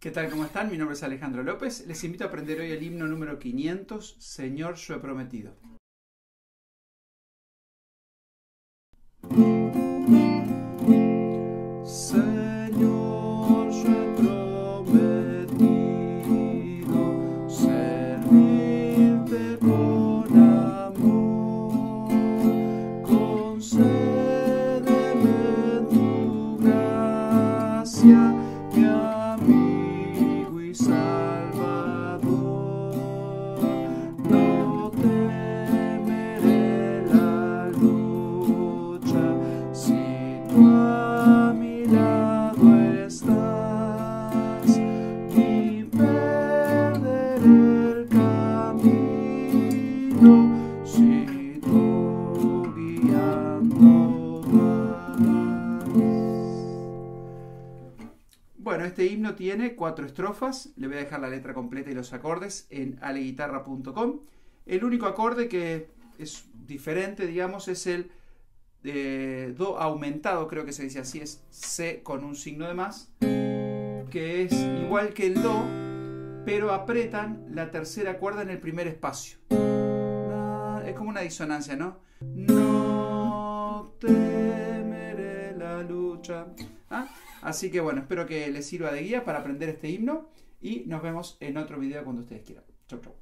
¿Qué tal? ¿Cómo están? Mi nombre es Alejandro López. Les invito a aprender hoy el himno número 500, Señor, yo he prometido. Bueno, este himno tiene cuatro estrofas. Le voy a dejar la letra completa y los acordes en aleguitarra.com. El único acorde que es diferente, digamos, es el eh, Do aumentado, creo que se dice así, es C con un signo de más, que es igual que el Do, pero apretan la tercera cuerda en el primer espacio. Na- Es como una disonancia. No temeré la lucha. ¿Ah? Así que bueno, espero que les sirva de guía para aprender este himno y nos vemos en otro video cuando ustedes quieran. Chau, chau.